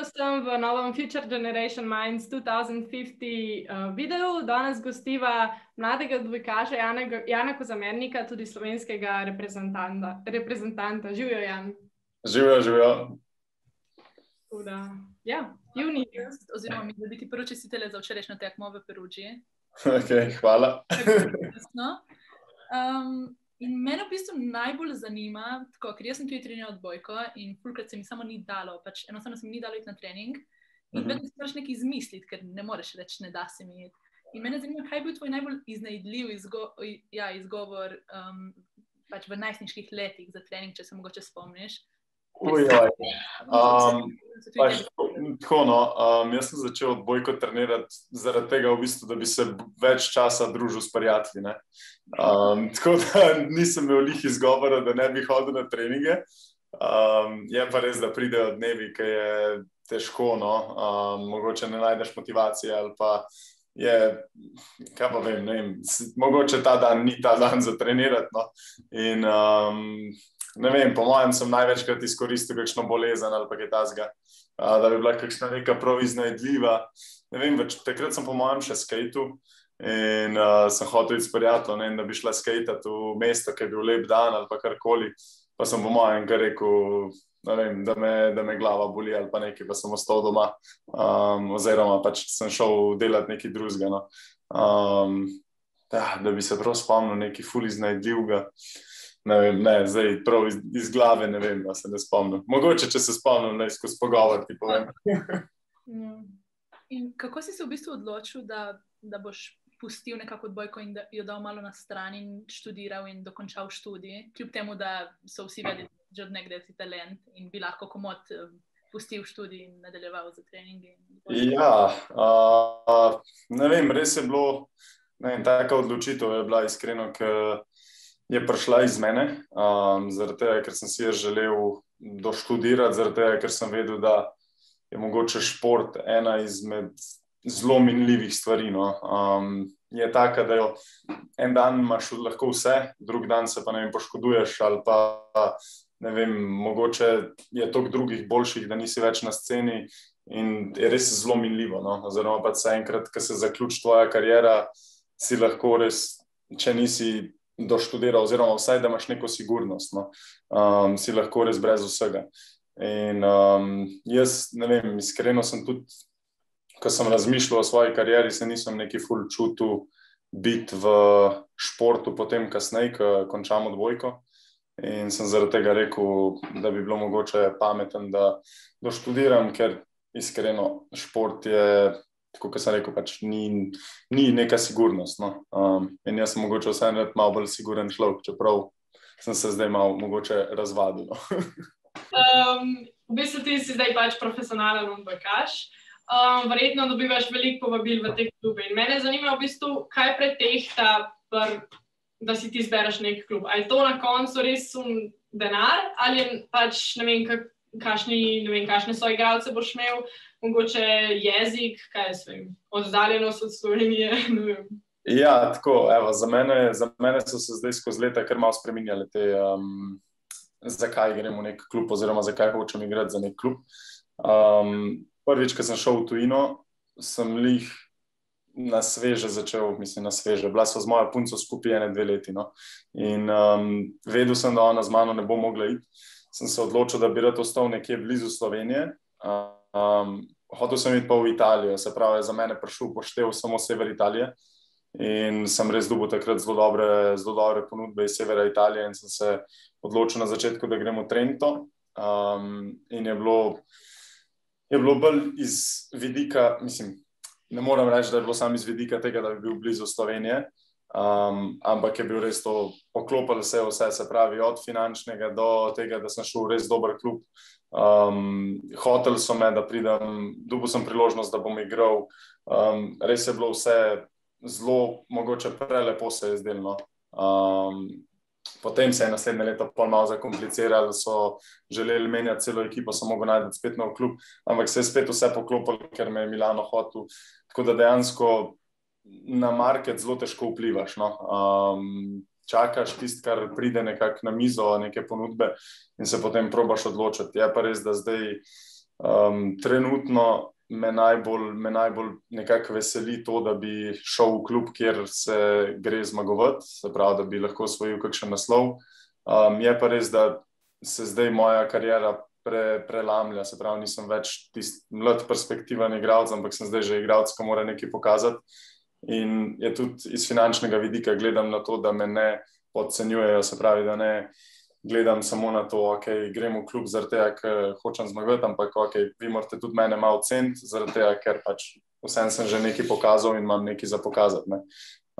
Dobrodošel sem v novem Future Generation Minds 2050 uh, videu. Danes gostiva mladega dvojkaša Jana, Jana Kozamernika, tudi slovenskega reprezentanta. reprezentanta. Živijo, Jan. Živijo, živijo. Ja, juni. Oziroma, mi bi ti prvi čestitele za včerajšnjo tekmo v Peruči. Okay, hvala. um, In mene v bistvu najbolj zanima, tako, ker jaz sem tudi trener odbojko in fulkrat se mi samo ni dalo, pač enostavno se mi ni dalo iti na trening. In vedno si moraš nekaj izmisliti, ker ne moreš reči, ne da se mi je. In mene zanima, kaj je bil tvoj najbolj iznajdljiv izgo ja, izgovor um, pač v najstniških letih za trening, če se mogoče spomniš. Ujoj. Um, pač, tako, no, um, jaz sem začel odbojko trenirati zaradi tega, v bistvu, da bi se več časa družil s prijatelji. Um, tako da nisem imel lih izgovora, da ne bi hodil na treninge. Um, je pa res, da pridejo dnevi, ki je težko, no, um, mogoče ne najdeš motivacije ali pa. Je, kaj pa vem, vem, mogoče ta dan ni ta dan za trenirati. No? In um, ne vem, po mojem, sem največkrat izkoristil kakšno bolezen ali kaj tasga, da bi bila kakšna neka prav iznajdljiva. Ne vem, več, takrat sem po mojem še skajtu in uh, sem hotel iti s prijateljem, da bi šla skajtati v mesto, ki je bil lep dan ali karkoli. Pa sem po mojem kar rekel, vem, da, me, da me glava boli ali pa nekaj, pa sem ostal doma. Um, oziroma pač sem šel delati nekaj drugega. No. Um, da, da bi se prav spomnil nekaj ful iznajdljivega ne vem, ne, zdaj prav iz, iz glave ne vem, da se ne spomnim. Mogoče, če se spomnim, ne skozi pogovor ti povem. In kako si se v bistvu odločil, da, da boš pustil nekako odbojko in da jo dal malo na stran in študiral in dokončal študij, kljub temu, da so vsi vedeli, že od nekdaj si talent in bi lahko komod eh, pustil študij in nadaljeval za treningi. Ja, uh, ne vem, res je bilo, ne vem, taka odločitev je bila iskreno, ker je prišla iz mene, um, zaradi tega, ker sem si jo želel doštudirati, zaradi tega, ker sem vedel, da je mogoče šport ena izmed zelo minljivih stvari. No. Um, je taka, da jo en dan imaš lahko vse, drug dan se pa ne vem, poškoduješ ali pa. Ne vem, mogoče je toliko drugih boljših, da nisi več na sceni, in je res zelo minljivo. No? Oziroma, pa se enkrat, ko se zaključi tvoja karijera, si lahko res, če nisi doštudiral, oziroma vsaj da imaš neko sigurnost, no? um, si lahko res brez vsega. In um, jaz, ne vem, iskreno sem tudi, ko sem razmišljal o svoji karieri, se nisem neki ful čutil biti v športu, potem kasneje, ko končam odbojko. In sem zaradi tega rekel, da bi bilo mogoče pameten, da doštudiram, ker iskreno šport je tako kot sem rekel, pač ni, ni neka sigurnost. No. Um, in jaz sem mogoče vseeno malo bolj siguren človek, čeprav sem se zdaj malo mogoče razvadil. No. um, v bistvu ti si zdaj pač profesionalen umbakaš. Um, verjetno dobivaš veliko povabil v te klube. In mene zanima, v bistvu, kaj pretehta, pr, da si ti zbereš nek klub. Ali je to na koncu res um denar, ali pač ne vem, kak, kašni, ne vem, kakšne so igralce boš imel mogoče jezik, kaj je svojim, oddaljenost od Slovenije. Ja, tako, evo, za, mene, za mene so se zdaj skozi leta kar malo spremenjali te, um, zakaj gremo v nek klub, oziroma zakaj hočem igrati za nek klub. Um, prvič, ko sem šel v tujino, sem jih na sveže začel, mislim, na sveže. Bila so z mojo punco skupaj ene dve leti. No? In um, vedel sem, da ona z mano ne bo mogla iti. Sem se odločil, da bi rad ostal nekje blizu Slovenije. Um, Um, hotel sem iti pa v Italijo, se pravi, za mene prišel poštev samo sever Italije. In sem res dobil takrat zelo dobre, zelo dobre ponudbe iz severa Italije, in sem se odločil na začetku, da gremo v Trento. Um, in je bilo, je bilo bolj iz vidika, mislim, ne morem reči, da je bilo samo iz vidika tega, da bi bil blizu Slovenije, um, ampak je bil res to, poklopilo se vse, se pravi, od finančnega do tega, da sem šel v res dober klub. Um, hotel so me, da pridem, dobil sem priložnost, da bom igral. Um, res je bilo vse zelo, mogoče prelepo se je zdelo. No. Um, potem se je naslednje leto pol malo zakompliciralo, so želeli menjati celo ekipo, samo mogel najti spet nov klub, ampak se je spet vse poklopilo, ker me je Milano hotel. Tako da dejansko na market zelo težko vplivaš. No. Um, čakaš tisto, kar pride nekako na mizo, neke ponudbe in se potem probaš odločiti. Je pa res, da zdaj Um, trenutno me najbolj, me najbolj nekako veseli to, da bi šel v klub, kjer se gre zmagovati, se pravi, da bi lahko osvojil kakšen naslov. Um, je pa res, da se zdaj moja karijera pre, prelamlja, se pravi, nisem več tisti mlad, perspektiven igralec, ampak sem zdaj že igralec, ki mora nekaj pokazati. In je tudi iz finančnega vidika gledam na to, da me ne podcenjujejo, se pravi, da ne gledam samo na to, da okay, gremo v klub zaradi tega, ker hočem zmagati, ampak okay, vi morate tudi mene malo ceniti, zaradi tega, ker pač vsem sem že nekaj pokazal in imam nekaj za pokazati. Ne.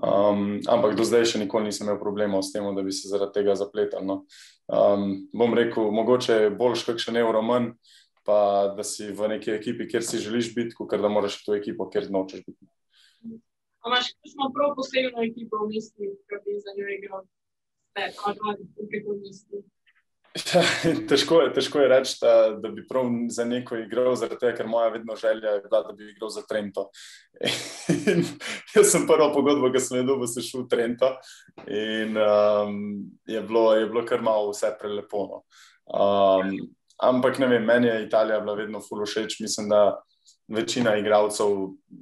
Um, ampak do zdaj še nikoli nisem imel problemov s tem, da bi se zaradi tega zapletal. No. Um, bom rekel, mogoče je boljš kakšen evro manj, pa da si v neki ekipi, kjer si želiš biti, kot da moraš v to ekipo, kjer nočeš biti. Imáš kakšno prav posebno ekipo v misli, ki bi za njo igral? težko, je, težko je reči, da, da bi prav za neko igral, tega, ker moja vedno želja je bila, da bi igral za Trento. jaz sem prvo pogodbo, ki sem jo dobil, se šel v Trento in um, je, bilo, je bilo kar malo vse prelepo. No. Um, ampak ne vem, meni je Italija bila vedno fulo všeč. Mislim, da večina igralcev,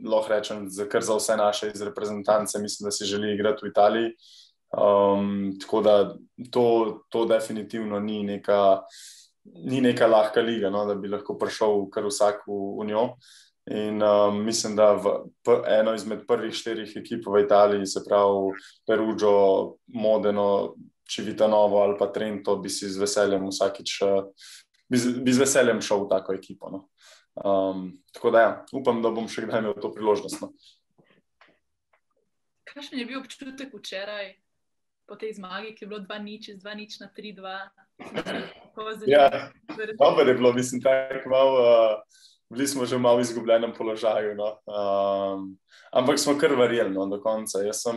lahko rečem, za, za vse naše iz reprezentance, mislim, da si želi igrati v Italiji. Um, tako da to, to definitivno ni neka, ni neka lahka liga, no, da bi lahko prišel kar vsak v, v njo. In um, mislim, da v, eno izmed prvih štirih ekip v Italiji, se pravi Peruđo, Modeno, Čivitanovo ali pa Trento, bi si z veseljem vsakič, bi, bi z veseljem šel v tako ekipo. No. Um, tako da ja, upam, da bom še kdaj imel to priložnost. No. Kakšen je bil občutek včeraj, po tej zmagi, ki je bilo 2 nič, 2 nič na 3, 2. Ja, dobro je bilo, mislim, tako malo. Uh, bili smo že v malo izgubljenem položaju. No. Um, ampak smo kar verjeli no, do konca. Jaz sem,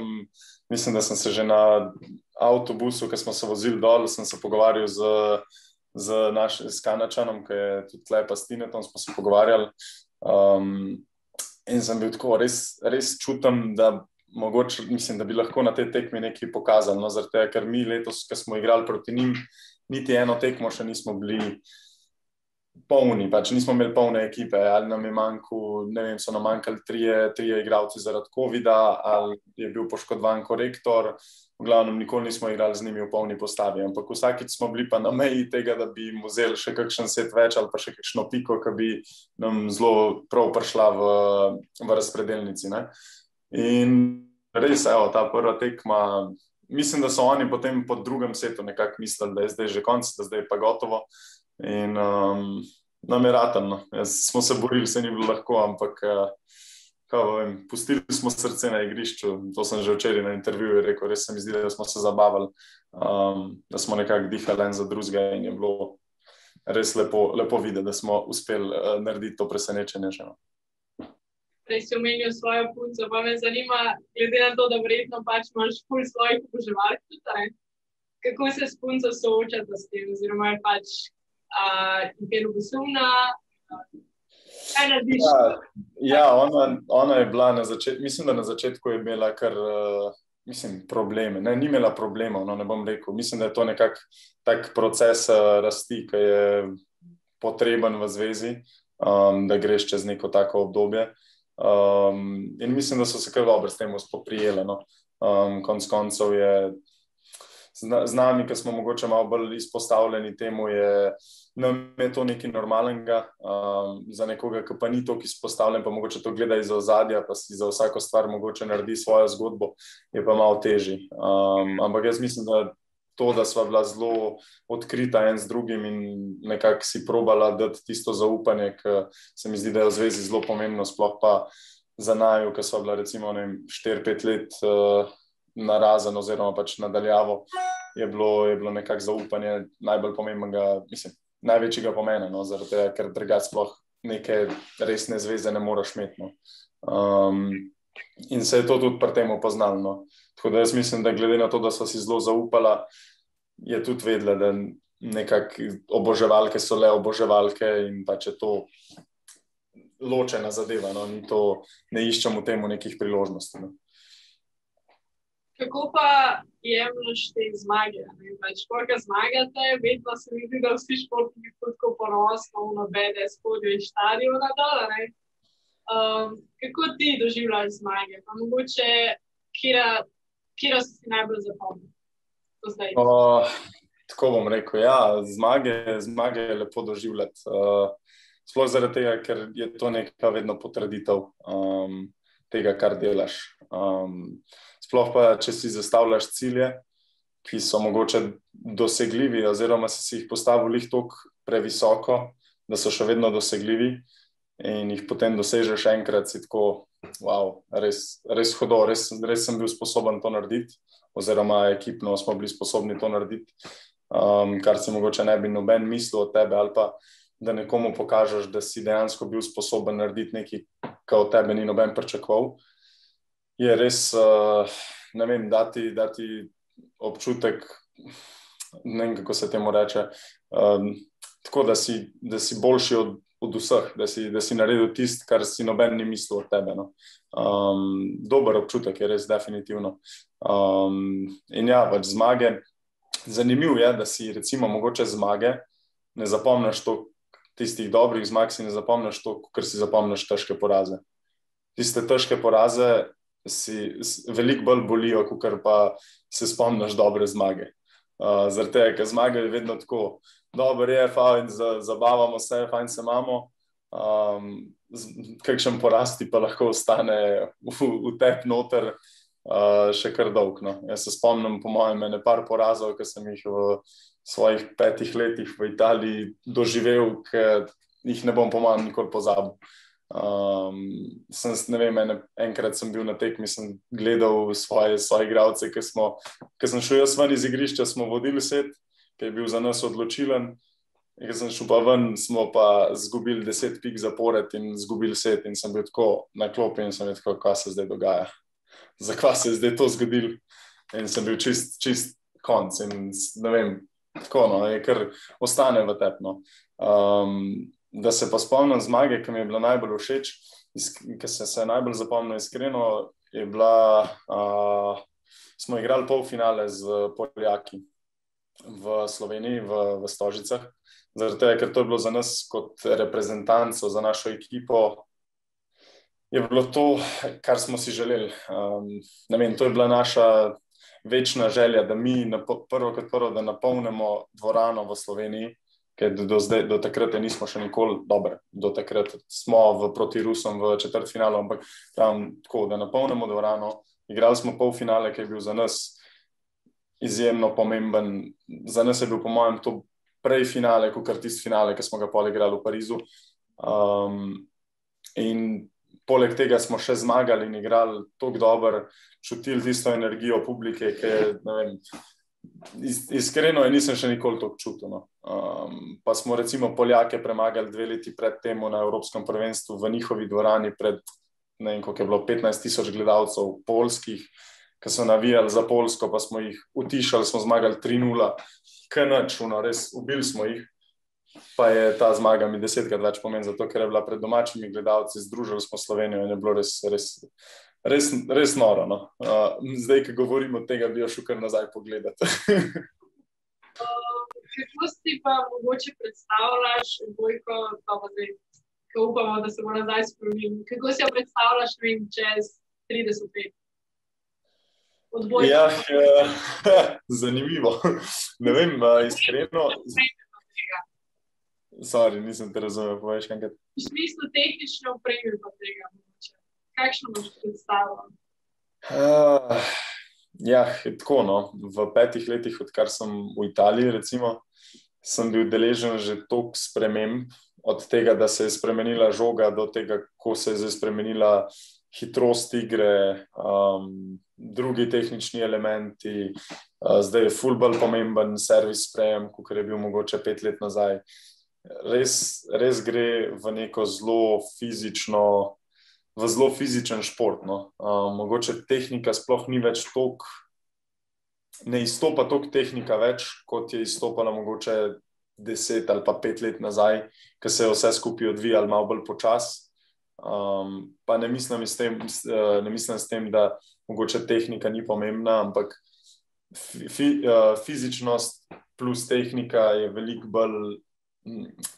mislim, da sem se že na avtobusu, ki smo se vozili dol, sem se pogovarjal z, z našim Kanačanom, ki je tudi tle pa Stinetom, smo se pogovarjali. Um, in sem bil tako, res, res čutim, da mogoče, mislim, da bi lahko na tej tekmi nekaj pokazali. No, Zato, ker mi letos, ki smo igrali proti njim, niti eno tekmo še nismo bili polni, pač nismo imeli polne ekipe. Ali nam je manjkalo, ne vem, so nam manjkali trije, trije igralci zaradi COVID-a, ali je bil poškodovan korektor. V glavnem, nikoli nismo igrali z njimi v polni postavi, ampak vsakeč smo bili pa na meji tega, da bi jim vzeli še kakšen set več ali pa še kakšno piko, ki bi nam zelo prav prišla v, v razpredelnici. Ne? In res, evo, ta prva tekma, mislim, da so oni potem po drugem setu nekako mislili, da je zdaj že konc, da zdaj je pa gotovo. In um, nam je ratano. Smo se borili, se ni bilo lahko, ampak uh, vem, pustili smo srce na igrišču. To sem že včeraj na intervjuju rekel, res se mi zdi, da smo se zabavali, um, da smo nekako dihali en za drugega in je bilo. Res lepo, lepo videti, da smo uspeli uh, narediti to presenečenje. Še, no prej si omenil svojo punco, pa me zanima, glede na to, da verjetno pač imaš pol svojih oboževalk tudi, kako se s punco soočate s tem, oziroma pač uh, ljubosumna. Ja, ja ona, ona je bila na začetku, mislim, da na začetku je imela kar uh, mislim, probleme. Ne, ni imela problemov, no, ne bom rekel. Mislim, da je to nekako tak proces uh, rasti, ki je potreben v zvezi, um, da greš čez neko tako obdobje. Um, in mislim, da so se kar dobro s tem spoprijeli. No. Um, konc koncev je z nami, ki smo mogoče malo bolj izpostavljeni temu, je, nam je to nekaj normalnega. Um, za nekoga, ki pa ni tako izpostavljen, pa mogoče to gleda iz ozadja, pa si za vsako stvar mogoče naredi svojo zgodbo, je pa malo težji. Um, ampak jaz mislim, da to, da smo bila zelo odkrita en z drugim in nekako si probala dati tisto zaupanje, ki se mi zdi, da je v zvezi zelo pomembno, sploh pa za naju, ki smo bila recimo 4-5 let uh, na razen oziroma pač nadaljavo, je bilo, bilo nekako zaupanje najbolj pomembnega, mislim, največjega pomena, no, zaradi tega, ker drugače sploh neke resne zveze ne moreš imeti. No. Um, in se je to tudi pri tem opoznalo. No. Tako da jaz mislim, da glede na to, da so si zelo zaupala, je tudi vedela, da nekako oboževalke so le oboževalke in pa če to ločena zadeva, no, to, ne iščemo temu nekih priložnosti. No. Kako pa jemliš te zmage? Pač, Ko zmagate, vedno se mi zdi, da vsi športniki tako ponosno nabede spodaj iz stadiona dol. Um, kako ti doživljaš zmage? Pa mogoče, kje si najbolj zapomnil? Uh, tako bom rekel, ja, zmage, zmage je lepo doživljati. Uh, sploh zaradi tega, ker je to neka vedno potrditev um, tega, kar delaš. Um, sploh pa, če si zastavljaš cilje, ki so mogoče dosegljivi, oziroma si jih postavil tako previsoko, da so še vedno dosegljivi, in jih potem dosežeš enkrat, si tako, wow, res, res hodo, res, res sem bil sposoben to narediti, oziroma ekipno smo bili sposobni to narediti, um, kar si mogoče ne bi noben mislil od tebe, ali pa da nekomu pokažeš, da si dejansko bil sposoben narediti nekaj, od tebe ni noben pričakoval je res, uh, ne vem, dati, dati občutek, ne vem, kako se temu reče. Um, tako da si, da si boljši od, od vseh, da si, da si naredil tisto, kar si noben ni mislil od tebe. No. Um, dober občutek je res, definitivno. Um, in ja, pač zmage. Zanimivo je, da si recimo mogoče zmage ne zapomniš to. Tistih dobrih zmag si ne zapomniš to, kar si zapomniš težke poraze. Tiste težke poraze si veliko bolj bolijo, kot pa se spomniš dobre zmage. Uh, Zaradi tega, ker zmage je vedno tako, dobro je, fajn, zabavamo se, fajn se imamo. Um, kakšen porast pa lahko ostane v, v tep noter uh, še kar dolg. No. Jaz se spomnim, po mojem, ne par porazov, ki sem jih v svojih petih letih v Italiji doživel, ki jih ne bom, po mojem, nikoli pozabil. Um, sem, ne vem, ene, enkrat sem bil na tekmi, sem gledal svoje, svoje igralce, ki sem šel jaz ven iz igrišča, smo vodili set, ki je bil za nas odločilen. Ker sem šel pa ven, smo pa izgubili deset pik zapored in izgubili set, in sem bil tako na klopi in sem rekel, kaj se zdaj dogaja, zakaj se je zdaj to zgodilo. In sem bil čist, čist konc. In vem, tako no, je kar ostane v tepno. Um, da se pa spomnim zmage, ki mi je bila najbolj všeč, ki se najbolj zapomnil, iskreno, je bila, uh, smo igrali polfinale z Poljaki v Sloveniji, v, v Stožicah. Zaradi tega, ker to je bilo za nas kot reprezentanco, za našo ekipo. Je bilo to, kar smo si želeli. Um, vem, to je bila naša večna želja, da mi, prvo kot prvo, da napolnimo dvorano v Sloveniji, ker do, zdaj, do takrat nismo še nikoli dobri. Do takrat smo v proti Rusom v četrt finalu, ampak tam tako, da napolnimo dvorano. Igrali smo pol finale, ki je bil za nas izjemno pomemben. Za nas je bil, po mojem, to prej finale, kot kar tisti finale, ki smo ga pol igrali v Parizu. Um, in poleg tega smo še zmagali in igrali tako dobro, čutili tisto energijo publike, ki je. Iskreno, nisem še nikoli to občutil. No. Um, pa smo recimo Poljake premagali dve leti pred tem na Evropskem prvenstvu v njihovi dvorani, pred ne vem, koliko je bilo 15 tisoč gledalcev, polskih, ki so navijali za Polsko, pa smo jih utišali, smo zmagali 3-0, kanačuno, res ubili smo jih. Pa je ta zmaga mi desetkrat več pomen, zato ker je bila pred domačimi gledalci, združili smo Slovenijo in je bilo res, res res, res noro. No. Uh, zdaj, ki govorimo od tega, bi jo šel kar nazaj pogledati. Kako si pa mogoče predstavljaš, bojko, ko upamo, da se bo nazaj spremenil? Kako si jo predstavljaš vem, čez 30 let? Ja, ja, zanimivo. Ne vem, iskreno. Sorry, nisem te razumel, poveš enkrat. V smislu tehnične opreme pa tega kakšno boš predstavljal? Uh, ja, tako. No. V petih letih, odkar sem v Italiji, recimo, sem bil deležen že toliko sprememb, od tega, da se je spremenila žoga, do tega, kako se je spremenila hitrost igre, um, drugi tehnični elementi. Uh, zdaj je fulbol pomemben servis sprejem, kot je bil mogoče pet let nazaj. Res, res gre v neko zelo fizično v zelo fizičen šport. No. Uh, mogoče tehnika sploh ni več toliko, ne izstopa toliko tehnika več, kot je izstopala mogoče deset ali pa pet let nazaj, ko se je vse skupaj odvijalo malo bolj počasi. Um, pa ne mislim, tem, ne mislim s tem, da mogoče tehnika ni pomembna, ampak fi, uh, fizičnost plus tehnika je veliko bolj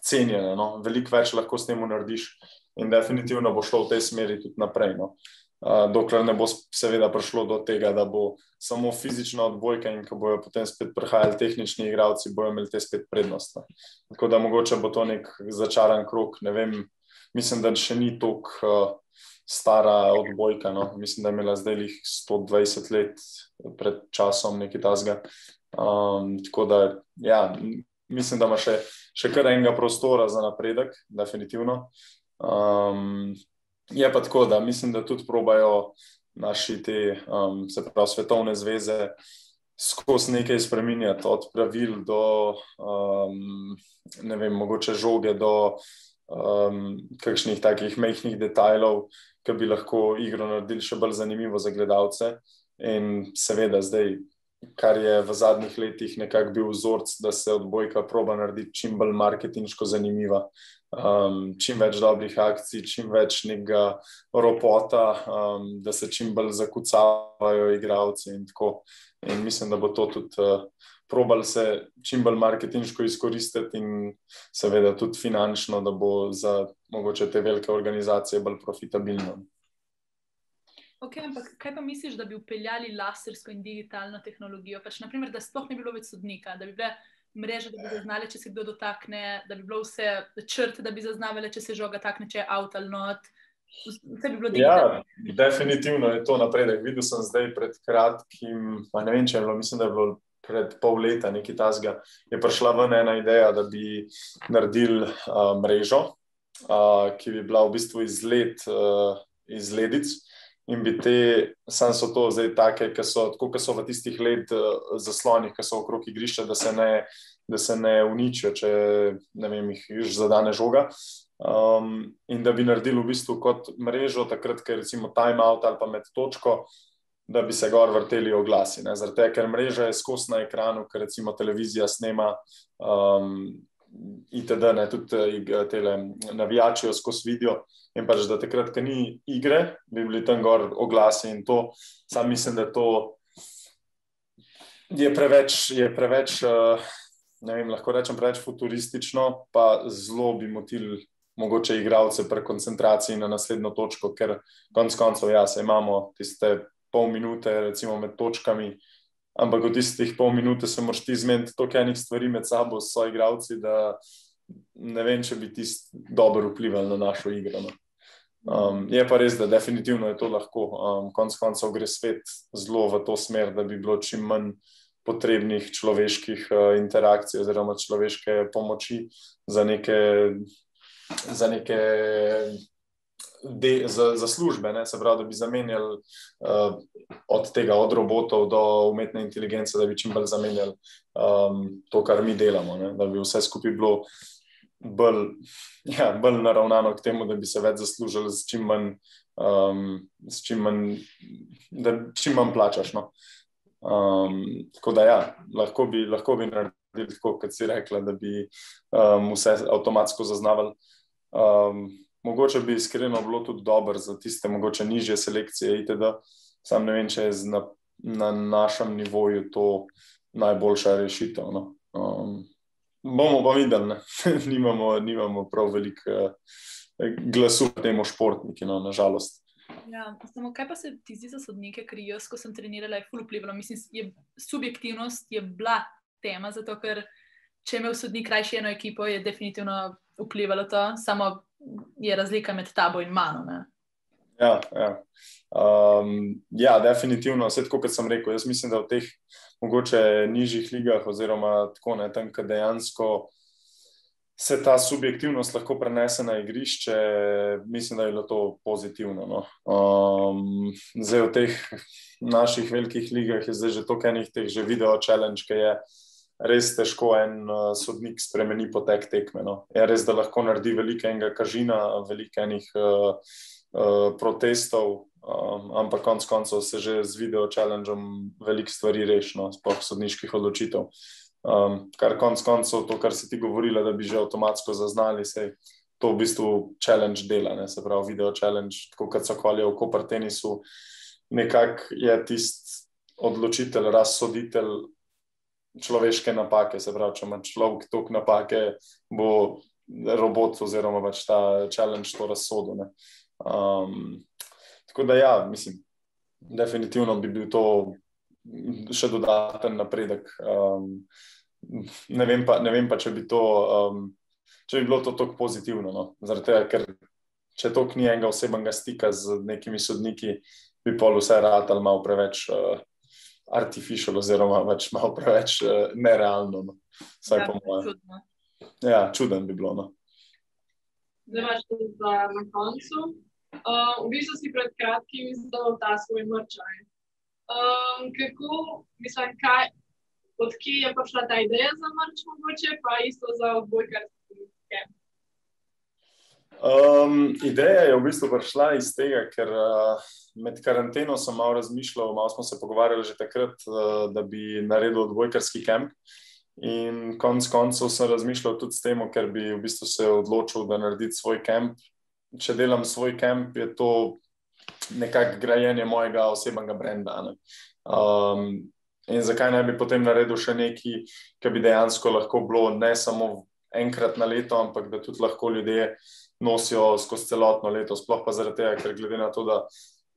cenjena, no? veliko več lahko s tem narediš in definitivno bo šlo v tej smeri tudi naprej. No? Dokler ne bo seveda prišlo do tega, da bo samo fizična odbojka in ko bojo potem spet prihajali tehnični igravci, bojo imeli te spet prednost. Ne? Tako da mogoče bo to nek začaran krok, ne vem, mislim, da še ni toliko uh, stara odbojka. No. Mislim, da je imela zdaj jih 120 let pred časom nekaj tasga. Um, tako da, ja, mislim, da ima še, še kar enega prostora za napredek, definitivno. Um, je pa tako, da mislim, da tudi probajo naši te, um, se pravi, svetovne zveze. Skozi nekaj spremenjati, od pravil do, um, ne vem, mogoče žoge, do um, kakšnih takih mehkih detajlov, ki bi lahko igro naredili še bolj zanimivo za gledalce. In seveda, zdaj, kar je v zadnjih letih nekako bil vzorc, da se odbojka proba narediti čim bolj marketinško zanimiva. Um, čim več dobrih akcij, čim več nekega ropota, um, da se čim bolj zakucavajo igravci. In, in mislim, da bo to tudi uh, probali se čim bolj marketinško izkoristiti in seveda tudi finančno, da bo za mogoče te velike organizacije bolj profitabilno. Ok, ampak kaj pa misliš, da bi upeljali lasersko in digitalno tehnologijo? Pač, naprimer, da sploh ne bi bilo več sodnika, da bi bile mreže, da bi zaznali, če se kdo dotakne, da bi bilo vse črte, da bi zaznavali, če se žoga takne, če je avto ali not. Vse bi bilo digitalno. Ja, definitivno je to napredek. Videl sem zdaj pred kratkim, ne vem, če je bilo, mislim, da je bilo pred pol leta, nekaj tasga, je prišla ven ena ideja, da bi naredili uh, mrežo, uh, ki bi bila v bistvu izled uh, iz ledic. In bi te, sam so to zdaj take, ki so, tako, so v tistih led uh, zaslonih, ki so okrog igrišča, da se ne, da se ne uničijo, če ne vem, jih zadane žoga. Um, in da bi naredili v bistvu kot mrežo, takrat, ker recimo time out ali pa med točko, da bi se gor vrteli oglasi. Zaradi tega, ker mreža je skos na ekranu, ker recimo televizija snema. Um, ITD, ne, tudi eh, te navijači skozi video. In pač, da takrat, ko ni igre, bi bili tam gor oglasi in to. Sam mislim, da to je preveč, je preveč uh, ne vem, lahko rečem, preveč futuristično, pa zelo bi motili. Mogoče igralce pre koncentraciji na naslednjo točko, ker konec koncev, ja, imamo tiste pol minute, recimo med točkami, ampak v tistih pol minute se moraš ti zmeniti toliko enih stvari med sabo, s svojimi igravci, da ne vem, če bi ti dobro vplival na našo igro. No. Um, je pa res, da definitivno je to lahko. Um, konec koncev gre svet zelo v to smer, da bi bilo čim manj potrebnih človeških uh, interakcij oziroma človeške pomoči za neke. Za neke de, za, za službe, ne, se pravi, da bi zamenjali uh, od tega, od robotov do umetne inteligence, da bi čim bolj zamenjali um, to, kar mi delamo, ne, da bi vse skupaj bilo bolj, ja, bolj naravnano k temu, da bi se več zaslužili z čim manj, um, s čim manj, da čim manj plačaš. No. Um, tako da, ja, lahko bi, lahko bi naredili tako, kot si rekla, da bi um, vse avtomatsko zaznavali. Um, mogoče bi iskreno bilo tudi dobro za tiste, mogoče nižje selekcije, itd. Sam ne vem, če je na, na našem nivoju to najboljša rešitev. No. Um, bomo pa videli, nimamo, nimamo prav veliko uh, glasu v tem športniki, no, nažalost. Ja, samo kaj pa se ti zdi za sodnike, ker jaz, ko sem trenirala, je fully vplivalo. Mislim, je, subjektivnost je bila tema, zato ker če ima sodnik krajši eno ekipo, je definitivno vplivalo to. Samo je razlika med tabo in mano. Ne? Ja, ja. Um, ja, definitivno. Vse tako, kot sem rekel, jaz mislim, da v teh mogoče nižjih ligah, oziroma tako ne tam, ki dejansko se ta subjektivnost lahko prenese na igrišče, mislim, da je bilo to pozitivno. No. Um, zdaj v teh naših velikih ligah je zdaj že toliko enih teh že video challenge, ki je res težko en uh, sodnik spremeni potek tekme. No. Je res, da lahko naredi veliko enega kažina, veliko enih uh, uh, protestov, um, ampak konec koncev se že z video challengeom veliko stvari rešijo, sploh sodniških odločitev. Um, kar konec koncev, to, kar si ti govorila, da bi že avtomatsko zaznali, se to v bistvu challenge dela, ne? se pravi video challenge, tako kot so kolje v koper tenisu nekako je tisti odločitelj, razsoditelj človeške napake. Se pravi, če ima človek toliko napake, bo robot oziroma pač ta challenge to razsodil. Um, tako da, ja, mislim, definitivno bi bil to še dodaten napredek. Um, ne, vem pa, ne vem pa, če bi, to, um, če bi bilo to tako pozitivno. No? Zaradi tega, ker če to ni enega osebnega stika z nekimi sodniki, bi pol vse rad ali malo preveč. Uh, Artificial, oziroma več malo preveč uh, nerealno. No. Vsaj ja, po mojem. Ja, čuden bi bilo. No. Zdaj, če ste na koncu, uh, v bistvu si pred kratkim izdal ta svoj mrčaj. Um, kako, mislim, kaj, odkje je prišla ta ideja za mrč, mogoče pa isto za odbojkarski kamp? Um, ideja je v bistvu prišla iz tega, ker uh, med karanteno sem malo razmišljal, malo smo se pogovarjali že takrat, uh, da bi naredil odbojkarski kamp. In konec koncev sem razmišljal tudi s tem, ker bi v bistvu se odločil, da naredim svoj kamp. Če delam svoj kamp, je to nekako grajenje mojega osebnega brenda. Um, in zakaj ne bi potem naredil še nekaj, kar bi dejansko lahko bilo ne samo enkrat na leto, ampak da tudi lahko ljudje nosijo skozi celotno leto. Sploh pa zaradi tega, ker glede na to, da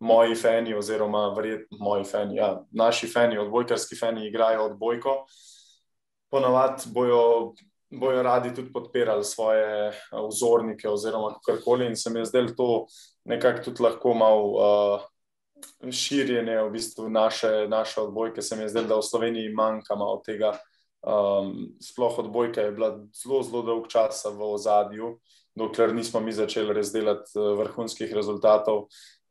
moji fani, oziroma verjetno moji fani, ja, naši fani, odbojkarski fani, igrajo odbojko. Ponavadi bojo bojo radi tudi podpirali svoje uh, vzornike oziroma karkoli. In se mi je zdelo to nekako tudi lahko malo uh, širjenje v bistvu naše, naše odbojke. Se mi je zdelo, da v Sloveniji manjka malo tega. Um, sploh odbojka je bila zelo, zelo dolg čas v ozadju, dokler nismo mi začeli res delati uh, vrhunskih rezultatov.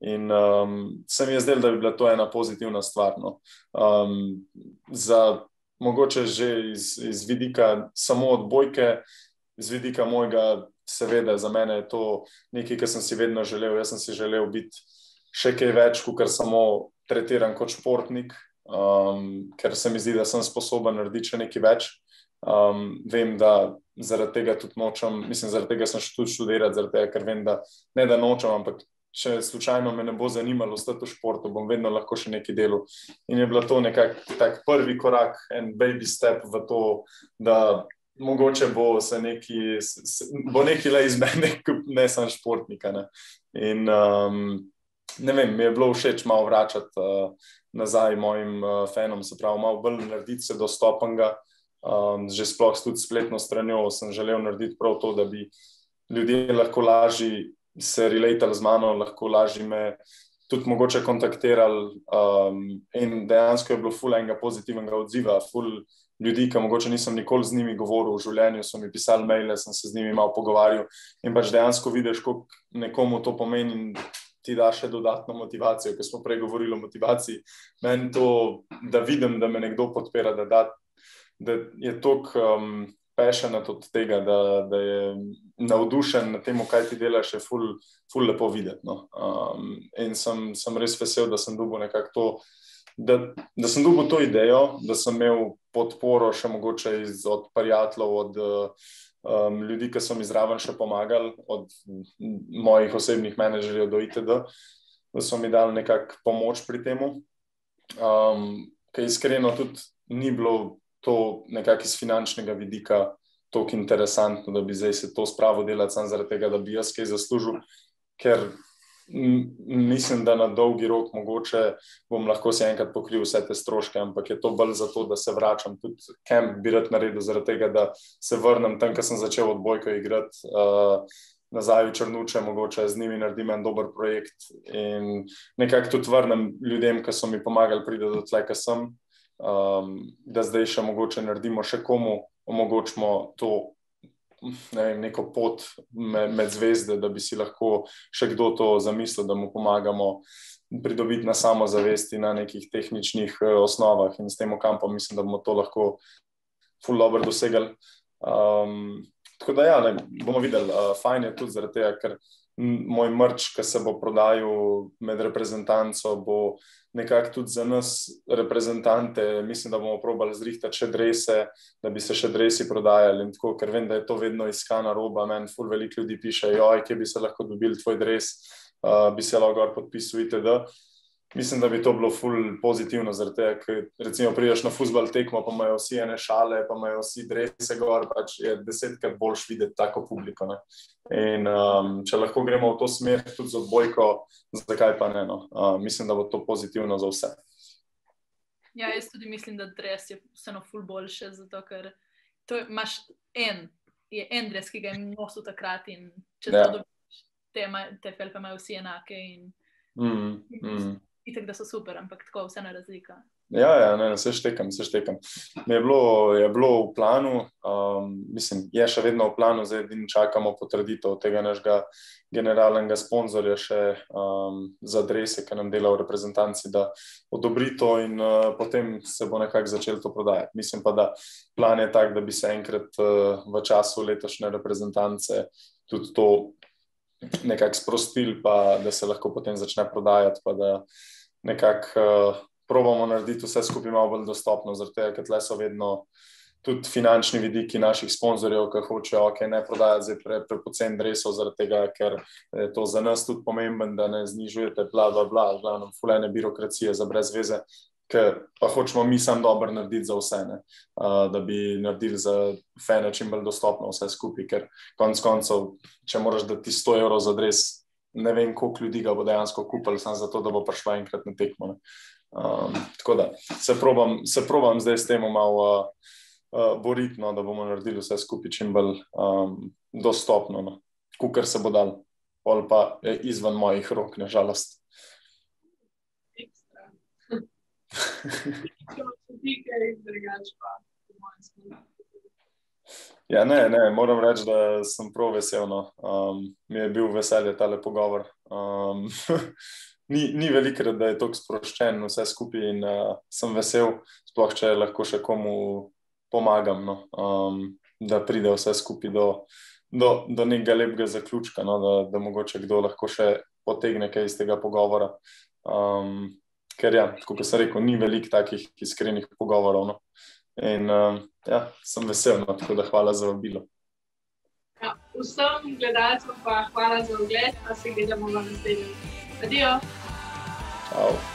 In um, se mi je zdelo, da bi bila to ena pozitivna stvar. No. Um, za mogoče že iz, iz vidika samo odbojke, iz vidika mojega, seveda, za mene je to nekaj, kar sem si vedno želel. Jaz sem si želel biti še kaj več, kot samo tretiran kot športnik, um, ker se mi zdi, da sem sposoben narediti še nekaj več. Um, vem, da zaradi tega tudi nočem, mislim, zaradi tega sem šel tudi študirati, zaradi tega, ker vem, da ne da nočem, ampak če slučajno me ne bo zanimalo ostati v športu, bom vedno lahko še nekaj delal. In je bilo to nekako tak prvi korak, en baby step v to, da mogoče bo se neki, bo neki le iz mene, ne sem športnika. Ne. In um, ne vem, mi je bilo všeč malo vračati uh, nazaj mojim uh, fanom, se pravi, malo bolj narediti se dostopenga. Um, že sploh tudi spletno stranjo sem želel narediti prav to, da bi ljudje lahko lažje se relatali z mano, lahko lažje me tudi mogoče kontaktirali. Um, in dejansko je bilo ful enega pozitivnega odziva, ful ljudi, ki mogoče nisem nikoli z njimi govoril v življenju, so mi pisali maile, sem se z njimi malo pogovarjal in pač dejansko vidiš, koliko nekomu to pomeni. In, Ti da še dodatno motivacijo, ker smo prej govorili o motivaciji. Meni to, da vidim, da me nekdo podpira, da, da, da je toliko um, pešenat od tega, da, da je navdušen nad tem, kaj ti delaš, je ful, ful lepo videti. No. Um, in sem, sem res vesel, da sem dobil nekako to. Da, da sem dobil to idejo, da sem imel podporo še mogoče iz, od prijateljev, od um, ljudi, ki so mi zraven še pomagali, od mojih osebnih menedžerjev do ITD, da so mi dali nekakšno pomoč pri tem. Um, Ker iskreno tudi ni bilo to nekako iz finančnega vidika tako interesantno, da bi zdaj se to spravo delati samo zaradi tega, da bi jaz kaj zaslužil, ker mislim, da na dolgi rok mogoče bom lahko si enkrat pokril vse te stroške, ampak je to bolj zato, da se vračam. Tudi kamp bi rad naredil zaradi tega, da se vrnem tam, kjer sem začel odbojko igrati. Uh, Nazaj v Črnuče, mogoče z njimi naredim en dober projekt in nekako tudi vrnem ljudem, ki so mi pomagali priti do tle, kjer sem, um, da zdaj še mogoče naredimo še komu, omogočimo to ne vem, neko pot med, med zvezde, da bi si lahko še kdo to zamislil, da mu pomagamo pridobiti na samozavesti na nekih tehničnih uh, osnovah in s tem okampom mislim, da bomo to lahko full dobro dosegali. Um, tako da ja, ne, bomo videli, uh, fajn je tudi zaradi tega, ker moj mrč, ki se bo prodajal med reprezentanco, bo nekako tudi za nas, reprezentante, mislim, da bomo probali zrihtati še drese, da bi se še dresi prodajali. Tako, ker vem, da je to vedno iskana roba. Meni fur veliko ljudi piše, joj, kje bi se lahko dobili tvoj dres, uh, bi se lahko podpisal itd. mislim, da bi to bilo ful pozitivno, zaradi tega, ker recimo prideš na futbol tekmo, pa imajo vsi ene šale, pa imajo vsi drese gor, pač je desetkrat boljš videti tako publiko. Ne? In um, če lahko gremo v to smer, tudi za odbojko, zakaj pa ne? No? Uh, mislim, da bo to pozitivno za vse. Ja, jaz tudi mislim, da dres je vseeno ful boljše, zato ker imaš en, je en dres, ki ga je nosil takrat in če ja. to dobiš, te, te felpe imajo vsi enake. In, mm, mm itek, da so super, ampak tako vseeno razlika. Ja, ja ne, ne, se štekam, se štekam. Je bilo, je bilo v planu, um, mislim, je še vedno v planu, zdaj čakamo potrditev tega našega generalnega sponzorja še um, za drese, ki nam dela v reprezentanci, da odobri to in uh, potem se bo nekako začel to prodajati. Mislim pa, da plan je tak, da bi se enkrat uh, v času letošnje reprezentance tudi to nekako sprostili, pa da se lahko potem začne prodajati, pa da nekako uh, probamo narediti vse skupaj malo bolj dostopno, zato ker tle so vedno tudi finančni vidiki naših sponzorjev, ki hočejo okay, ne prodajati zdaj pre, prepocen dresov, zaradi tega, ker je to za nas tudi pomemben, da ne znižujete bla, bla, bla, glavno fulene birokracije za brez veze, ker pa hočemo mi sam dobro narediti za vse, uh, da bi naredili za fene čim bolj dostopno vse skupaj, ker konc koncev, če moraš dati 100 evrov za dres, ne vem, koliko ljudi ga bo dejansko kupili, samo zato, da bo prišla enkrat na tekmo. Um, tako da se probam, se probam zdaj s tem malo uh, uh, boriti, no, da bomo naredili vse skupaj čim bolj um, dostopno, no. kar se bo dal, pa je izven mojih rok, nažalost. Ja, ne, ne, moram reči, da sem prav vesel. No. Um, mi je bil veselje ta pogovor. Um, ni ni veliko, da je tako sproščen, vse skupaj in uh, sem vesel, sploh če lahko še komu pomagam, no. um, da pride vse skupaj do, do, do nekega lepega zaključka, no, da, da mogoče kdo lahko še potegne kaj iz tega pogovora. Um, ker, ja, kot sem rekel, ni veliko takih iskrenih pogovorov. No. In um, ja, sem vesel, no, tako da hvala za obilo. Ja, vsem gledalcem pa hvala za ogled, pa se gledamo v naslednjem. Adijo. Ciao.